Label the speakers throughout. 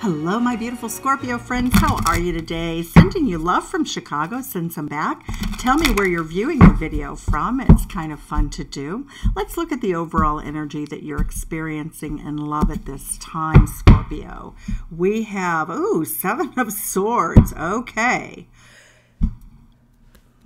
Speaker 1: Hello, my beautiful Scorpio friends. How are you today? Sending you love from Chicago. Send some back. Tell me where you're viewing the video from. It's kind of fun to do. Let's look at the overall energy that you're experiencing and love at this time, Scorpio. We have, ooh, Seven of Swords. Okay.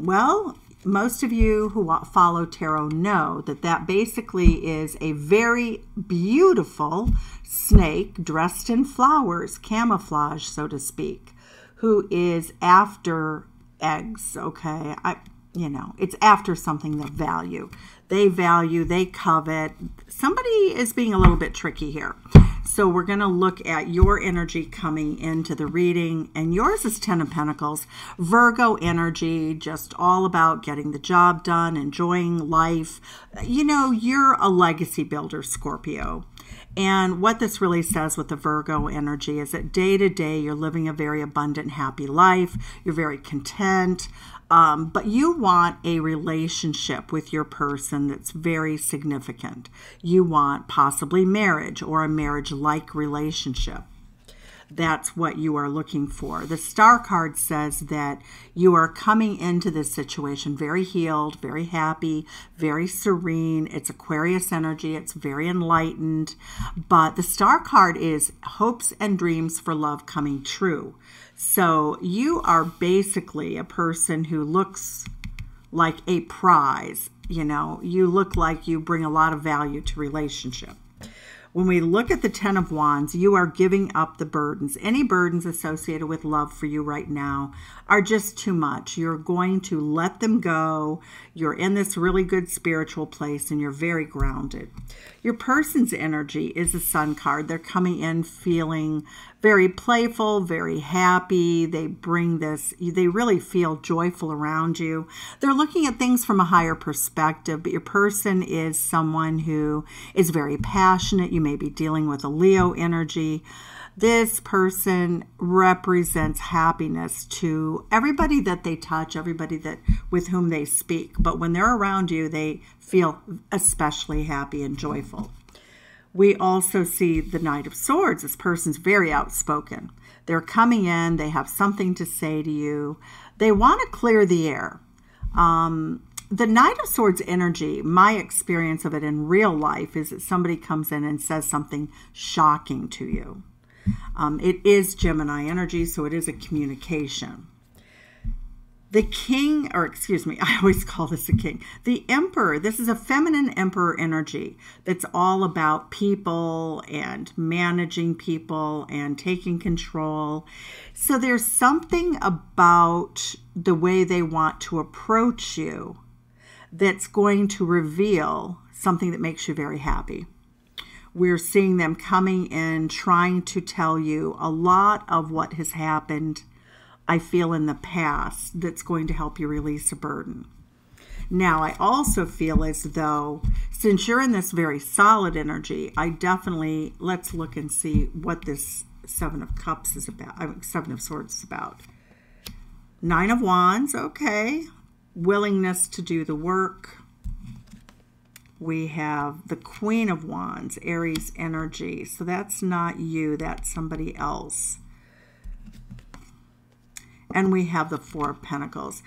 Speaker 1: Well, most of you who follow tarot know that that basically is a very beautiful snake dressed in flowers, camouflage, so to speak, who is after eggs. Okay. I, you know, it's after something they value. They value, they covet. Somebody is being a little bit tricky here. So we're going to look at your energy coming into the reading, and yours is Ten of Pentacles. Virgo energy, just all about getting the job done, enjoying life. You know, you're a legacy builder, Scorpio. And what this really says with the Virgo energy is that day to day, you're living a very abundant, happy life. You're very content. Um, but you want a relationship with your person that's very significant. You want possibly marriage or a marriage like relationship that's what you are looking for. The star card says that you are coming into this situation very healed, very happy, very serene. It's Aquarius energy, it's very enlightened. But the star card is hopes and dreams for love coming true. So you are basically a person who looks like a prize. You know, you look like you bring a lot of value to relationship. When we look at the Ten of Wands, you are giving up the burdens. Any burdens associated with love for you right now are just too much. You're going to let them go. You're in this really good spiritual place and you're very grounded. Your person's energy is a sun card. They're coming in feeling very playful, very happy. They bring this, they really feel joyful around you. They're looking at things from a higher perspective, but your person is someone who is very passionate. You may be dealing with a Leo energy. This person represents happiness to everybody that they touch, everybody that with whom they speak. But when they're around you, they feel especially happy and joyful. We also see the Knight of Swords. This person's very outspoken. They're coming in, they have something to say to you. They want to clear the air. Um, the Knight of Swords energy, my experience of it in real life is that somebody comes in and says something shocking to you. Um, it is Gemini energy, so it is a communication. The king, or excuse me, I always call this a king. The emperor, this is a feminine emperor energy that's all about people and managing people and taking control. So there's something about the way they want to approach you that's going to reveal something that makes you very happy. We're seeing them coming in, trying to tell you a lot of what has happened I feel in the past that's going to help you release a burden. Now, I also feel as though since you're in this very solid energy, I definitely let's look and see what this Seven of Cups is about. I mean, Seven of Swords is about. Nine of Wands, okay. Willingness to do the work. We have the Queen of Wands, Aries energy. So that's not you, that's somebody else and we have the Four of Pentacles.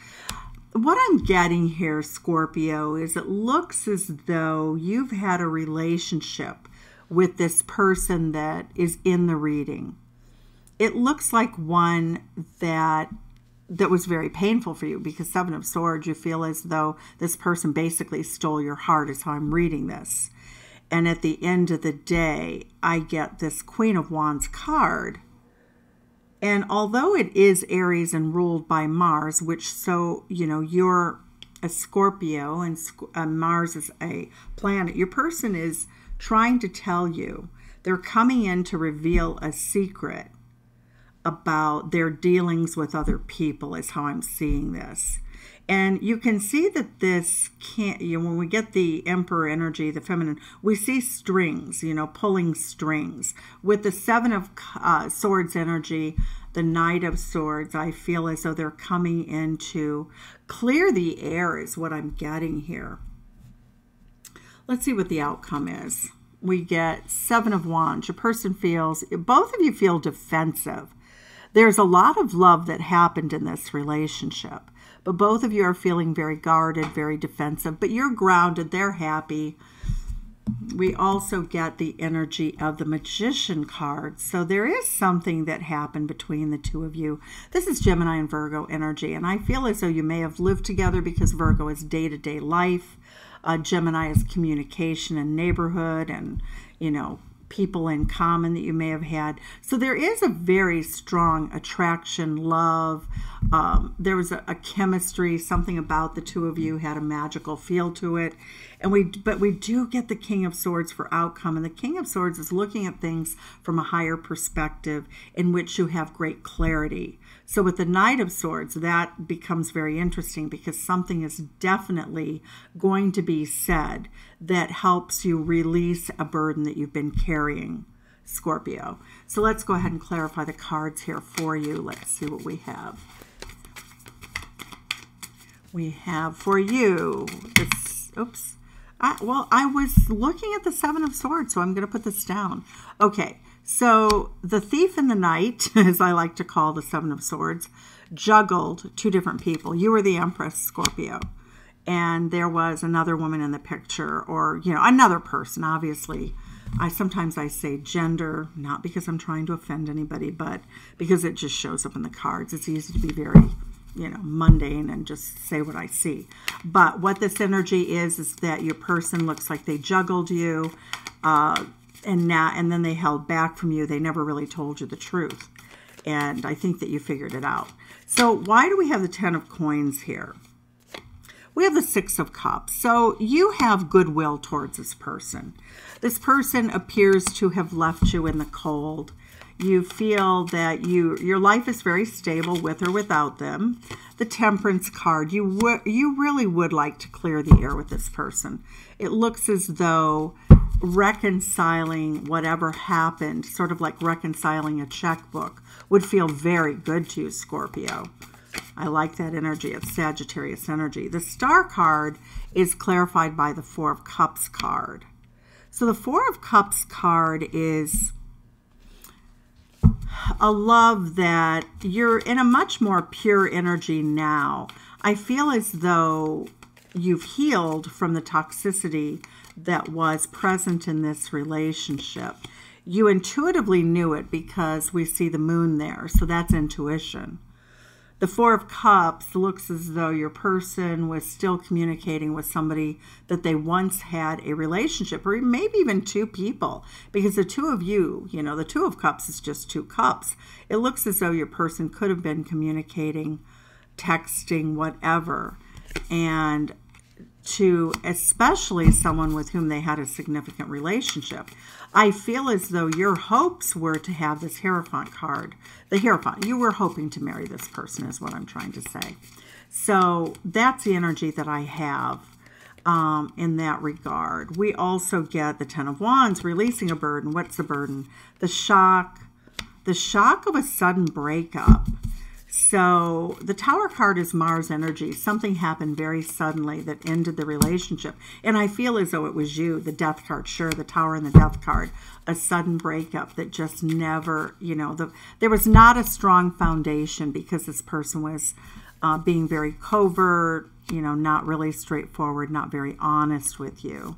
Speaker 1: What I'm getting here, Scorpio, is it looks as though you've had a relationship with this person that is in the reading. It looks like one that that was very painful for you because seven of swords you feel as though this person basically stole your heart is how i'm reading this. And at the end of the day i get this queen of wands card. And although it is Aries and ruled by Mars, which so, you know, you're a Scorpio and uh, Mars is a planet, your person is trying to tell you they're coming in to reveal a secret about their dealings with other people, is how I'm seeing this. And you can see that this can't, you know, when we get the emperor energy, the feminine, we see strings, you know, pulling strings. With the seven of uh, swords energy, the knight of swords, I feel as though they're coming in to clear the air is what I'm getting here. Let's see what the outcome is. we get Seven of Wands. Your person feels, both of you feel defensive. There's a lot of love that happened in this relationship, but both of you are feeling very guarded, very defensive, but you're grounded, they're happy. We also get the energy of the Magician card. So there is something that happened between the two of you. This is Gemini and Virgo energy, and I feel as though you may have lived together because Virgo is day to day life uh, Gemini is communication and neighborhood and, you know, people in common that you may have had. So there is a very strong attraction, love. Um, there was a, a, chemistry, something about the two of you had a magical feel to it. And we, but we do get the King of Swords for outcome. And the King of Swords is looking at things from a higher perspective in which you have great clarity. So with the Knight of Swords, that becomes very interesting because something is definitely going to be said that helps you release a burden that you've been carrying, Scorpio. So let's go ahead and clarify the cards here for you. Let's see what we have. We have for you this, oops. I, well, I was looking at the Seven of Swords, so I'm going to put this down. Okay, so the thief in the night, as I like to call the Seven of Swords, juggled two different people. You were the Empress, Scorpio, and there was another woman in the picture, or you know, another person. Obviously, I sometimes I say gender, not because I'm trying to offend anybody, but because it just shows up in the cards. It's easy to be very you know mundane and just say what I see. But what this energy is is that your person looks like they juggled you. Uh, and now and then they held back from you they never really told you the truth and i think that you figured it out so why do we have the ten of coins here we have the six of cups. So you have goodwill towards this person. This person appears to have left you in the cold. You feel that you your life is very stable with or without them. The temperance card you you really would like to clear the air with this person. It looks as though reconciling whatever happened, sort of like reconciling a checkbook, would feel very good to you, Scorpio. I like that energy. It's Sagittarius energy. The star card is clarified by the Four of Cups card. So the Four of Cups card is a love that you're in a much more pure energy now. I feel as though you've healed from the toxicity that was present in this relationship. You intuitively knew it because we see the moon there, so that's intuition. The Four of Cups looks as though your person was still communicating with somebody that they once had a relationship, or maybe even two people, because the two of you, you know, the Two of Cups is just two cups. It looks as though your person could have been communicating, texting, whatever. And to especially someone with whom they had a significant relationship. I feel as though your hopes were to have this Hierophant card. The Hierophant, you were hoping to marry this person, is what I'm trying to say. So that's the energy that I have um, in that regard. We also get the Ten of Wands, releasing a burden. What's the burden? The shock, the shock of a sudden breakup. So the Tower card is Mars energy. Something happened very suddenly that ended the relationship. And I feel as though it was you, the Death card. Sure, the Tower and the Death card. A sudden breakup that just never, you know, the, there was not a strong foundation because this person was uh, being very covert, you know, not really straightforward, not very honest with you.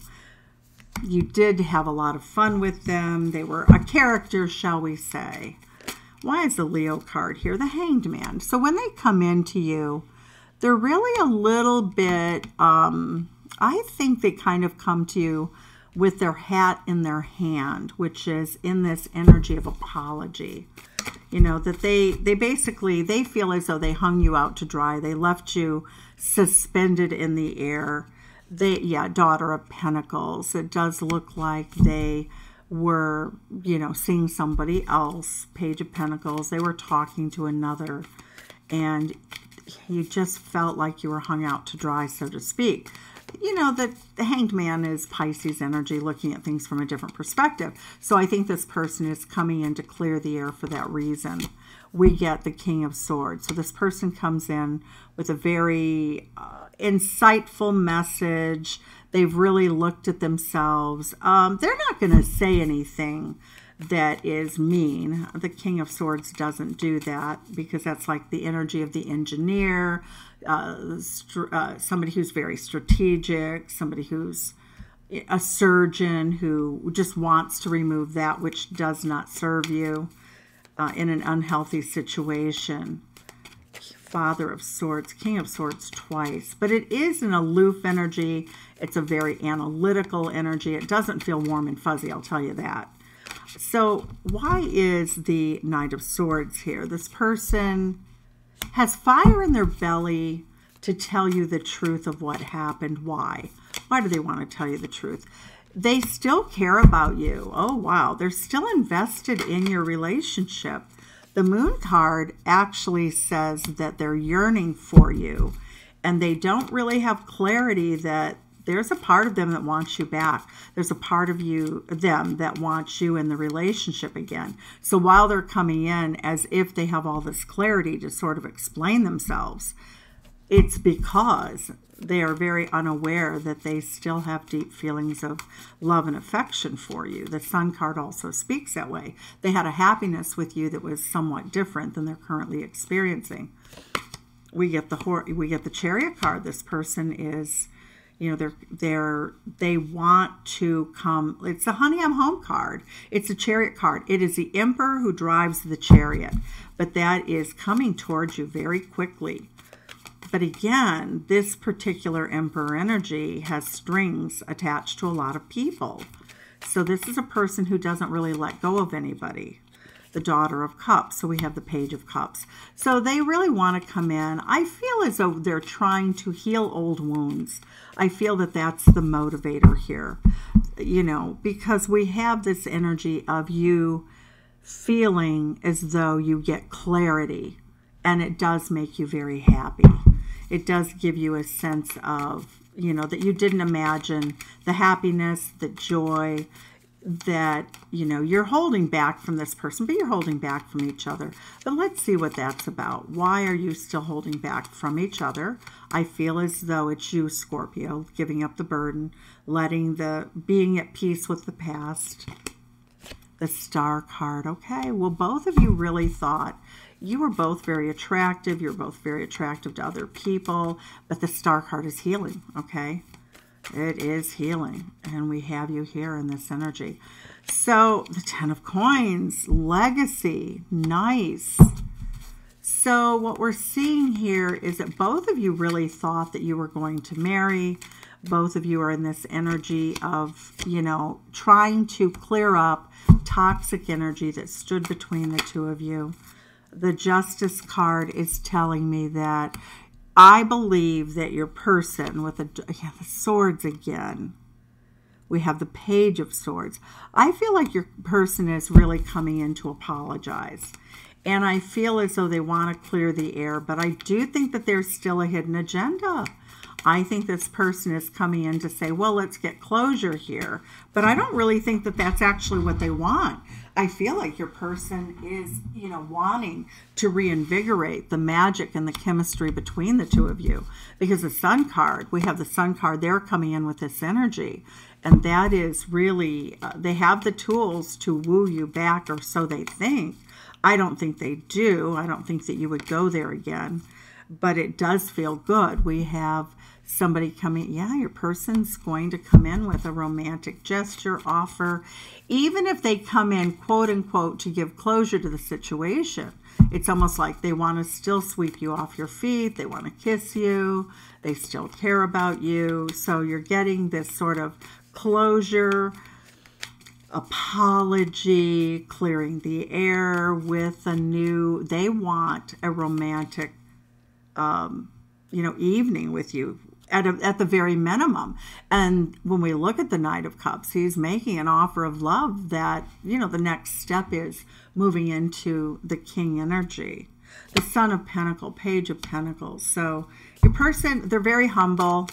Speaker 1: You did have a lot of fun with them. They were a character, shall we say. Why is the Leo card here? The Hanged Man. So when they come into you, they're really a little bit, um, I think they kind of come to you with their hat in their hand, which is in this energy of apology. You know, that they, they basically, they feel as though they hung you out to dry. They left you suspended in the air. They, yeah, Daughter of Pentacles. It does look like they were, you know, seeing somebody else, Page of Pentacles. They were talking to another, and you just felt like you were hung out to dry, so to speak. you know, that the hanged man is Pisces energy, looking at things from a different perspective. So I think this person is coming in to clear the air for that reason. We get the King of Swords. So this person comes in with a very uh, insightful message. They've really looked at themselves. Um, they're not going to say anything that is mean. The King of Swords doesn't do that because that's like the energy of the engineer, uh, uh, somebody who's very strategic, somebody who's a surgeon who just wants to remove that which does not serve you uh, in an unhealthy situation. Father of Swords, King of Swords twice, but it is an aloof energy. It's a very analytical energy. It doesn't feel warm and fuzzy, I'll tell you that. So, why is the Knight of Swords here? This person has fire in their belly to tell you the truth of what happened. Why? Why do they want to tell you the truth? They still care about you. Oh, wow. They're still invested in your relationship. The moon card actually says that they're yearning for you and they don't really have clarity that there's a part of them that wants you back. There's a part of you, them, that wants you in the relationship again. So while they're coming in as if they have all this clarity to sort of explain themselves, it's because they are very unaware that they still have deep feelings of love and affection for you. The Sun card also speaks that way. They had a happiness with you that was somewhat different than they're currently experiencing. We get the we get the Chariot card. This person is you know they're they're they want to come it's the honey i'm home card. It's a chariot card. It is the emperor who drives the chariot. But that is coming towards you very quickly. But again this particular emperor energy has strings attached to a lot of people. So this is a person who doesn't really let go of anybody the daughter of cups. So we have the page of cups. So they really want to come in. I feel as though they're trying to heal old wounds. I feel that that's the motivator here, you know, because we have this energy of you feeling as though you get clarity and it does make you very happy. It does give you a sense of, you know, that you didn't imagine the happiness, the joy, that you know you're holding back from this person but you're holding back from each other. But let's see what that's about. Why are you still holding back from each other? I feel as though it's you scorpio giving up the burden letting the being at peace with the past the star card okay well both of you really thought you were both very attractive. You're both very attractive to other people but the star card is healing okay it is healing. And we have you here in this energy. So the Ten of Coins, legacy, nice. So what we're seeing here is that both of you really thought that you were going to marry. Both of you are in this energy of, you know, trying to clear up toxic energy that stood between the two of you. The Justice card is telling me that I believe that your person with the, yeah, the swords again, we have the page of swords. I feel like your person is really coming in to apologize. And I feel as though they want to clear the air, but I do think that there's still a hidden agenda. I think this person is coming in to say, well, let's get closure here. But I don't really think that that's actually what they want. I feel like your person is, you know, wanting to reinvigorate the magic and the chemistry between the two of you. Because the sun card, we have the sun card, they're coming in with this energy. And that is really, uh, they have the tools to woo you back, or so they think. I don't think they do. I don't think that you would go there again. But it does feel good. We have somebody coming, yeah, your person's going to come in with a romantic gesture, offer, even if they come in, quote unquote, to give closure to the situation. It's almost like they want to still sweep you off your feet, they want to kiss you, they still care about you. So you're getting this sort of closure, apology, clearing the air with a new, they want a romantic. Um, you know, evening with you, at, a, at the very minimum. And when we look at the Knight of Cups, he's making an offer of love that, you know, the next step is moving into the King energy. The Son of Pentacle, Page of Pentacles. So your person, they're very humble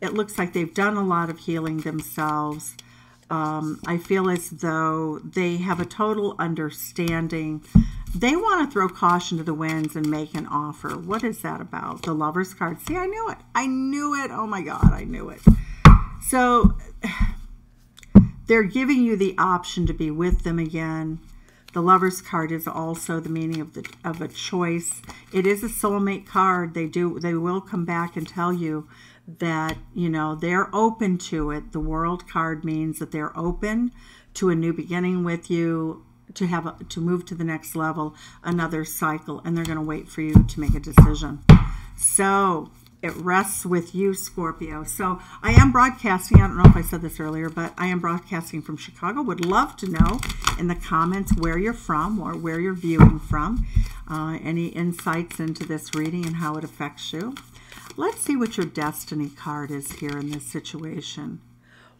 Speaker 1: it looks like they've done a lot of healing themselves. Um, I feel as though they have a total understanding. They want to throw caution to the winds and make an offer. What is that about? The lover's card. See, I knew it. I knew it. Oh my God, I knew it. So they're giving you the option to be with them again. The lover's card is also the meaning of the of a choice. It is a soulmate card. They do they will come back and tell you that, you know, they're open to it. The world card means that they're open to a new beginning with you, to have a, to move to the next level, another cycle, and they're going to wait for you to make a decision. So, it rests with you, Scorpio. So I am broadcasting. I don't know if I said this earlier, but I am broadcasting from Chicago. Would love to know in the comments where you're from or where you're viewing from. Uh, any insights into this reading and how it affects you. Let's see what your destiny card is here in this situation.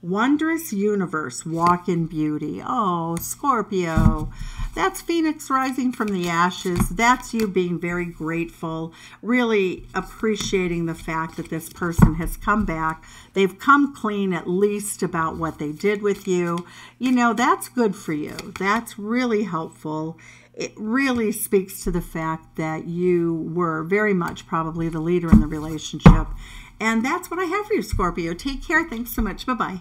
Speaker 1: Wondrous universe, walk in beauty. Oh, Scorpio. That's Phoenix rising from the ashes. That's you being very grateful, really appreciating the fact that this person has come back. They've come clean at least about what they did with you. You know, that's good for you. That's really helpful it really speaks to the fact that you were very much probably the leader in the relationship. And that's what I have for you, Scorpio. Take care. Thanks so much. Bye bye.